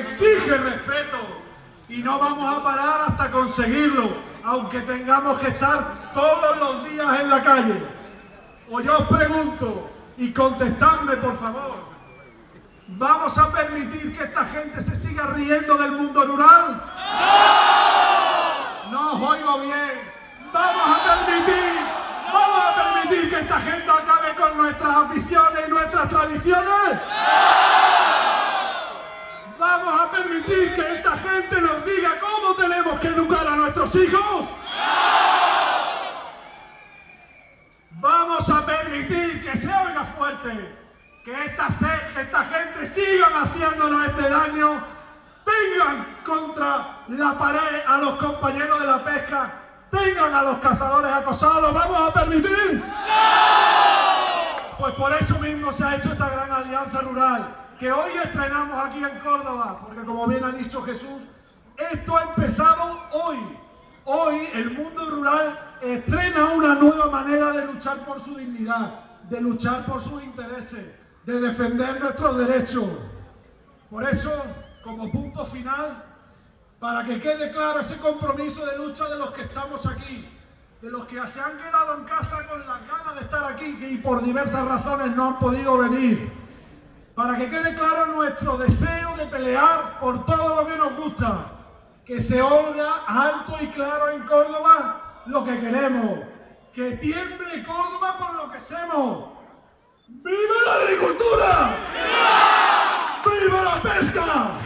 exige respeto y no vamos a parar hasta conseguirlo, aunque tengamos que estar todos los días en la calle. O yo os pregunto, y contestadme por favor, ¿vamos a permitir que esta gente se siga riendo del mundo rural? ¡No! No os oigo bien. ¿Vamos a permitir, vamos a permitir que esta gente acabe con nuestras aficiones hijos? Vamos a permitir que se oiga fuerte, que esta, esta gente siga haciéndonos este daño, tengan contra la pared a los compañeros de la pesca, tengan a los cazadores acosados, ¿vamos a permitir? Pues por eso mismo se ha hecho esta gran alianza rural que hoy estrenamos aquí en Córdoba, porque como bien ha dicho Jesús, esto ha empezado hoy. El mundo rural estrena una nueva manera de luchar por su dignidad, de luchar por sus intereses, de defender nuestros derechos. Por eso, como punto final, para que quede claro ese compromiso de lucha de los que estamos aquí, de los que se han quedado en casa con las ganas de estar aquí y por diversas razones no han podido venir, para que quede claro nuestro deseo de pelear por todo lo que nos gusta, que se oiga alto y claro en Córdoba lo que queremos. Que tiemble Córdoba por lo que hacemos. ¡Viva la agricultura! ¡Viva, ¡Viva la pesca!